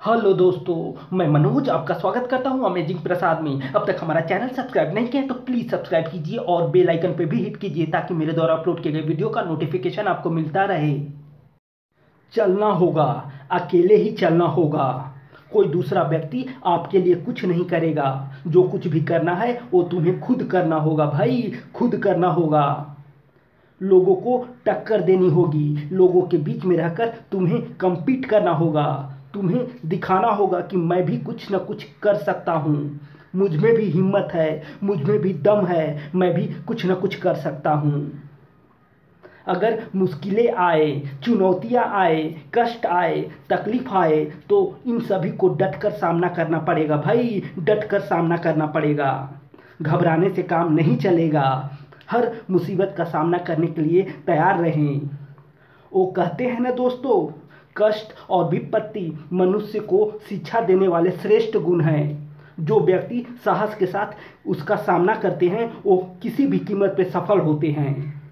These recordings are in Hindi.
हेलो दोस्तों, मैं मनोज आपका स्वागत करता हूँ अमेजिंग प्रसाद में। अब तक हमारा चैनल सब्सक्राइब नहीं किया तो प्लीज़ सब्सक्राइब कीजिए और बेल आइकन पे भी हिट कीजिए ताकि मेरे द्वारा अपलोड किए गए वीडियो का नोटिफिकेशन आपको मिलता रहे। चलना होगा, अकेले ही चलना होगा। कोई दूसरा व्यक्ति आपके लिए कुछ नहीं करेगा। जो कुछ भी करना है, वो तुम्हें खुद करना होगा भाई, खुद करना होगा। लोगों को टक्कर देनी होगी, लोगों के बीच में रहकर तुम्हें compete करना होगा। तुम्हें दिखाना होगा कि मैं भी कुछ ना कुछ कर सकता हूँ। मुझमें भी हिम्मत है, मुझमें भी दम है, मैं भी कुछ ना कुछ कर सकता हूँ। अगर मुश्किलें आए, चुनौतियाँ आए, कष्ट आए, तकलीफ़ आए तो इन सभी को डट कर सामना करना पड़ेगा। भाई, डट कर सामना करना पड़ेगा। घबराने से काम नहीं चलेगा। हर मुसीबत का सामना करने के लिए तैयार रहें। वो कहते हैं ना दोस्तों कष्ट और विपत्ति मनुष्य को शिक्षा देने वाले श्रेष्ठ गुण हैं। जो व्यक्ति साहस के साथ उसका सामना करते हैं, वो किसी भी कीमत पे सफल होते हैं।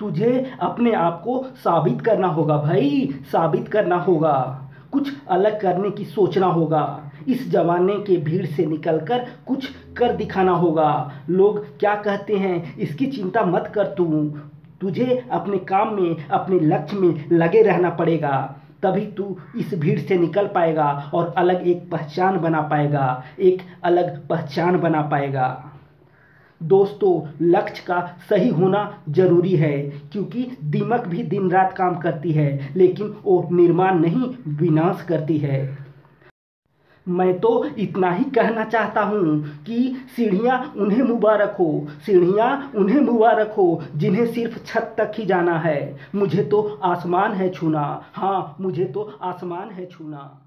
तुझे अपने आप को साबित करना होगा भाई, साबित करना होगा। कुछ अलग करने की सोचना होगा। इस जमाने के भीड़ से निकलकर कुछ कर दिखाना होगा। लोग क्या कहते हैं, इसकी चिंता मत कर तू। तुझे अपने काम में, अपने लक्ष्य में लगे रहना पड़ेगा। तभी तू इस भीड़ से निकल पाएगा और अलग एक पहचान बना पाएगा, एक अलग पहचान बना पाएगा। दोस्तों, लक्ष्य का सही होना ज़रूरी है, क्योंकि दिमक भी दिन रात काम करती है, लेकिन वो निर्माण नहीं, विनाश करती है। मैं तो इतना ही कहना चाहता हूँ कि सीढ़ियाँ उन्हें मुबारक हो, सीढ़ियाँ उन्हें मुबारक हो, जिन्हें सिर्फ़ छत तक ही जाना है। मुझे तो आसमान है छूना। हाँ मुझे तो आसमान है छूना।